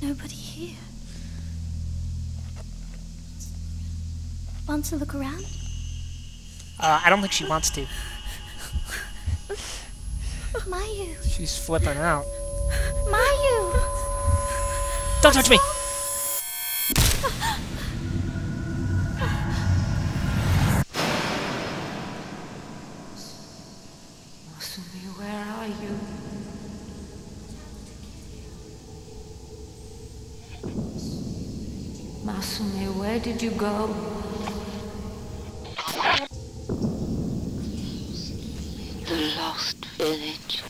here? Want to look around? Uh, I don't think she wants to. Mayu! She's flipping out. Mayu! Don't touch me! Masumi, where are you? Masumi, where did you go? The lost village.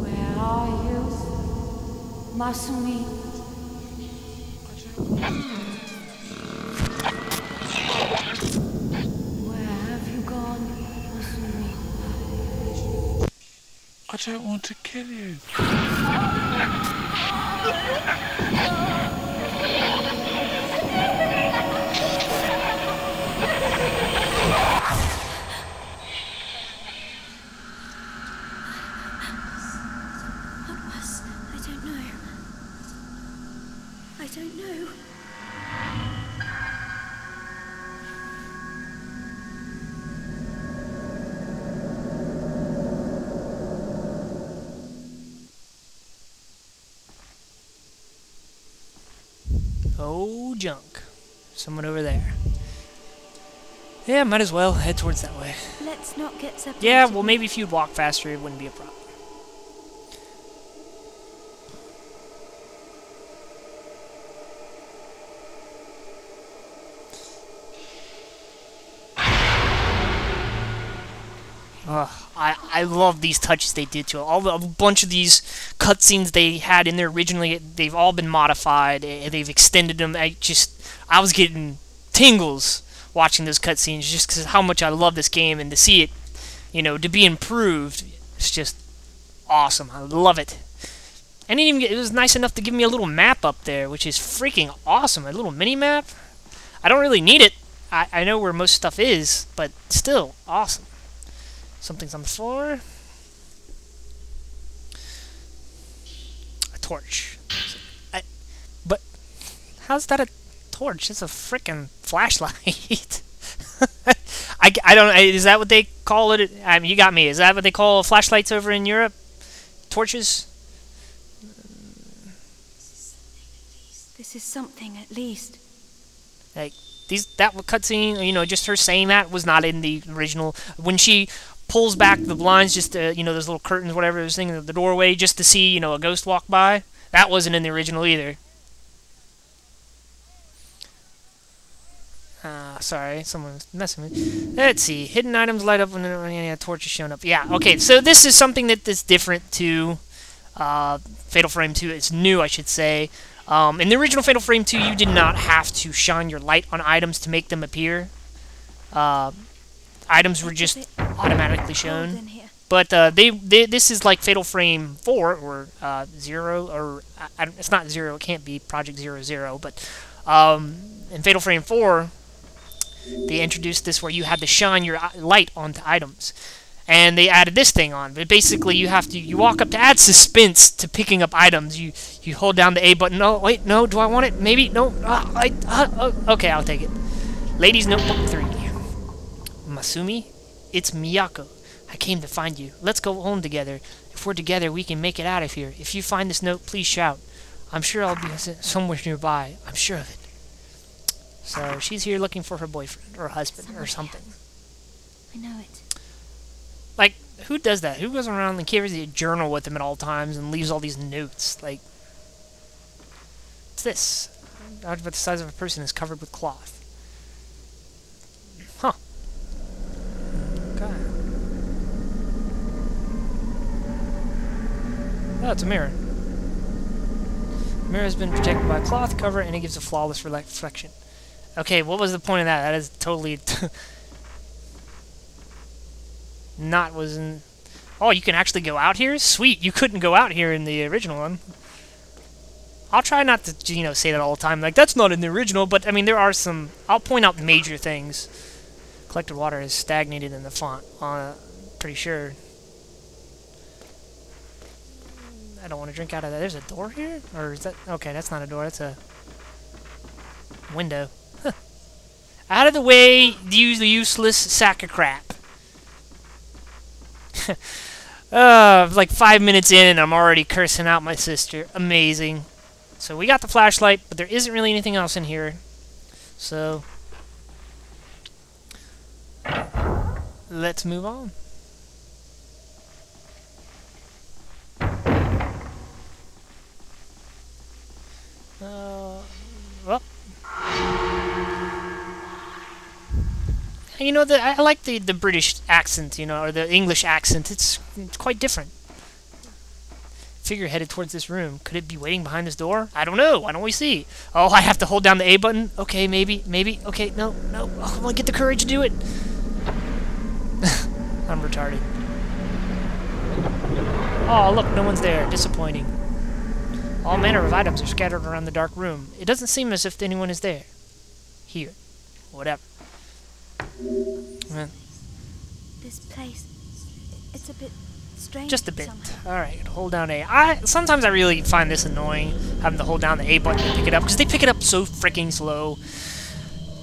Where are you? Masumi. Where have you gone, Masumi? I don't want to kill you. Oh, junk. Someone over there. Yeah, might as well head towards that way. Let's not get separated. Yeah, well, maybe if you'd walk faster, it wouldn't be a problem. Ugh, I, I love these touches they did to it. All the, a bunch of these cutscenes they had in there originally, they've all been modified. eh, They've extended them. I just, I was getting tingles watching those cutscenes just because how much I love this game and to see it, you know, to be improved, it's just awesome. I love it. And it, even, it was nice enough to give me a little map up there, which is freaking awesome. A little mini map. I don't really need it. I, I know where most stuff is, but still awesome. Something's on the floor. A torch. I, but how's that a torch? It's a freaking flashlight. I, I don't. Know. Is that what they call it? I mean, you got me. Is that what they call flashlights over in Europe? Torches? This is something at least. Like these that cutscene, you know, just her saying that was not in the original. When she pulls back the blinds, just to, you know, those little curtains, whatever, those thing, the doorway, just to see, you know, a ghost walk by. That wasn't in the original either. Uh, sorry, someone's messing with me. Let's see. Hidden items light up when any torch is shown up. Yeah, okay, so this is something that is different to uh, Fatal Frame 2. It's new, I should say. Um, in the original Fatal Frame 2, you did not have to shine your light on items to make them appear. Uh, items were just automatically shown. Cold in here. But uh, they, they this is like Fatal Frame 4 or uh, 0 or I, I, it's not 0, it can't be Project Zero Zero, but um, in Fatal Frame 4 they introduced this where you had to shine your light onto items. And they added this thing on. But basically you have to you walk up to add suspense to picking up items. You you hold down the A button. No, wait, no, do I want it? Maybe no. Ah, I, ah, oh, okay, I'll take it. Ladies Notebook 3. Masumi, it's Miyako. I came to find you. Let's go home together. If we're together, we can make it out of here. If you find this note, please shout. I'm sure I'll be somewhere nearby. I'm sure of it. So she's here looking for her boyfriend or husband or something. I know it. Like, who does that? Who goes around and carries a journal with them at all times and leaves all these notes? Like, what's this? About the size of a person is covered with cloth. Huh. Okay. Oh, it's a mirror. The mirror has been protected by a cloth cover and it gives a flawless reflection. Okay, what was the point of that? That is totally not was in. Oh, you can actually go out here? Sweet, you couldn't go out here in the original one. I'll try not to, you know, say that all the time. Like, that's not in the original, but, I mean, there are some... I'll point out major things. Collected water is stagnated in the font. Uh, pretty sure. I don't want to drink out of that. There's a door here? Or is that... Okay, that's not a door. That's a window. Out of the way, you useless sack of crap. uh, like five minutes in and I'm already cursing out my sister. Amazing. So we got the flashlight, but there isn't really anything else in here. So... Let's move on. Uh, well, you know, the, I like the, the British accent, you know, or the English accent. It's, it's quite different. Figure headed towards this room. Could it be waiting behind this door? I don't know. Why don't we see? Oh, I have to hold down the A button? Okay, maybe, maybe. Okay, no, no. Oh, I want to get the courage to do it. I'm retarded. Oh, look, no one's there. Disappointing. All manner of items are scattered around the dark room. It doesn't seem as if anyone is there. Here. Whatever. Well, This place, it's a bit strange. just a bit. Alright, hold down A. I Sometimes I really find this annoying, having to hold down the A button to pick it up, because they pick it up so freaking slow.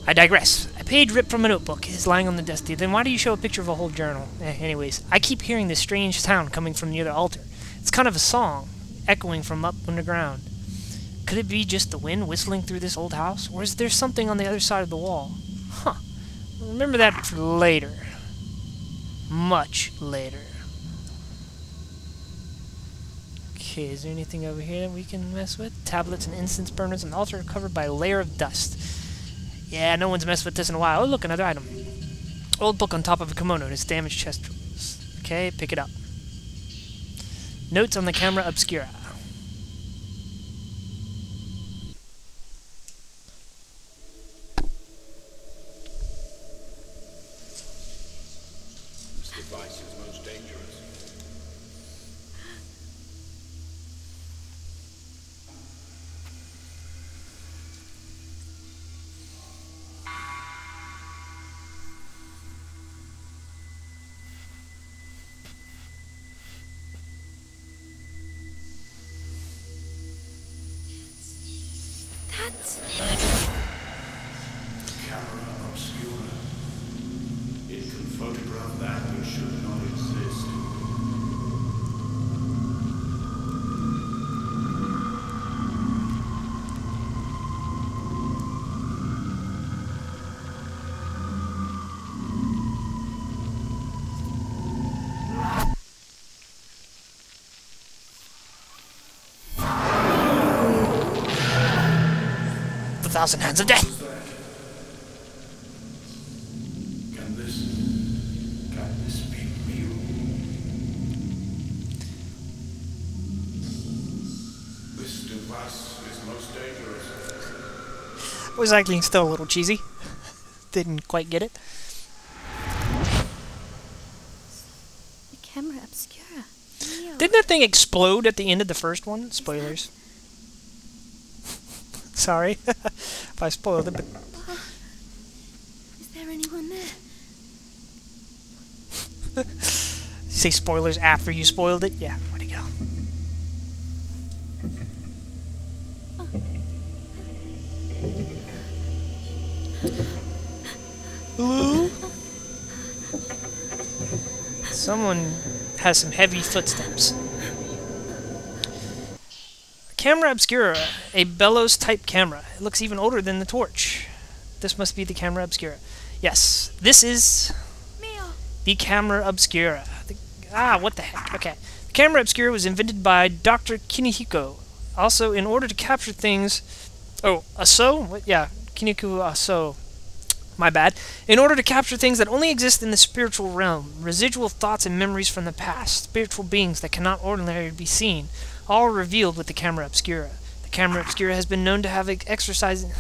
I digress. Page ripped from a notebook is lying on the desk. Then why do you show a picture of a whole journal? Eh, anyways, I keep hearing this strange sound coming from near the altar. It's kind of a song, echoing from up underground. Could it be just the wind whistling through this old house? Or is there something on the other side of the wall? Huh. Remember that for later. Much later. Okay, is there anything over here that we can mess with? Tablets and incense burners and altar covered by a layer of dust. Yeah, no one's messed with this in a while. Oh, look, another item. Old book on top of a kimono its damaged chest. Okay, pick it up. Notes on the camera obscura. Thousand Hands of Death! Can this... can this be real? This device is most dangerous. Voice acting still a little cheesy. Didn't quite get it. the camera obscura. Leo. Didn't that thing explode at the end of the first one? Spoilers. Sorry if I spoiled it, but Is there anyone there? say spoilers after you spoiled it? Yeah, where'd he go? Hello? Someone has some heavy footsteps. Camera Obscura, a bellows type camera. It looks even older than the torch. This must be the Camera Obscura. Yes, this is the Camera Obscura. The, ah, what the heck? Okay. The Camera Obscura was invented by Dr. Kunihiko. Also, in order to capture things. Oh, Aso? What? Yeah, Kunihiko Aso. My bad. In order to capture things that only exist in the spiritual realm, residual thoughts and memories from the past, spiritual beings that cannot ordinarily be seen, all revealed with the Camera Obscura. The Camera Obscura has been known to have an exercising,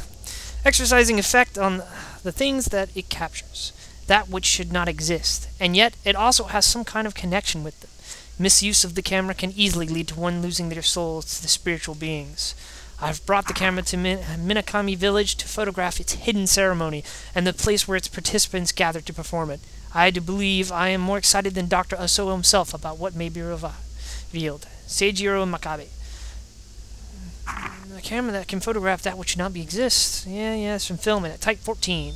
exercising effect on the things that it captures that which should not exist, and yet it also has some kind of connection with them. Misuse of the camera can easily lead to one losing their souls to the spiritual beings. I've brought the camera to Min- Minakami Village to photograph its hidden ceremony and the place where its participants gather to perform it. I do believe I am more excited than Dr. Aso himself about what may be revealed. Seijiro Makabe. A camera that can photograph that which should not be exist. Yeah, yeah, it's from filming at Type 14.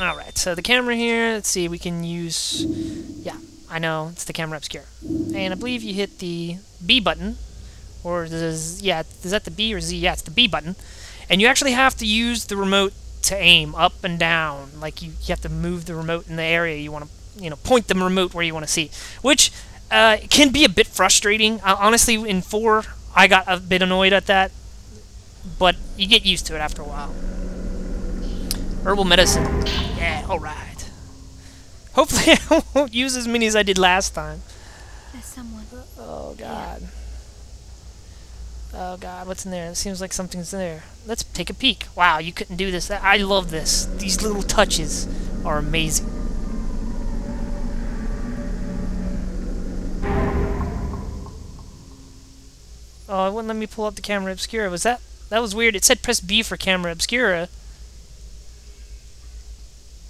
Alright, so the camera here, let's see, we can use... Yeah, I know, it's the camera obscura. And I believe you hit the B button, or does, yeah, is that the B or Z? Yeah, it's the B button. And you actually have to use the remote to aim up and down. Like, you, you have to move the remote in the area you want to, you know, point the remote where you want to see. Which uh, can be a bit frustrating. Uh, honestly, in 4, I got a bit annoyed at that. But you get used to it after a while. Herbal medicine. Yeah, alright. Hopefully I won't use as many as I did last time. There's someone. Oh god. Oh god, what's in there? It seems like something's in there. Let's take a peek. Wow, you couldn't do this. I love this. These little touches are amazing. Oh, it wouldn't let me pull up the camera obscura. Was that that was weird. It said press B for camera obscura.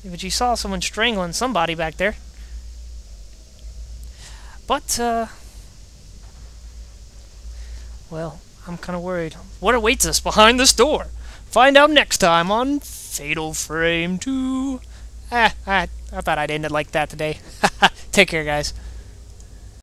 But you saw someone strangling somebody back there. But, uh... Well, I'm kind of worried. What awaits us behind this door? Find out next time on Fatal Frame 2. Ah, ah I thought I'd end it like that today. Take care, guys.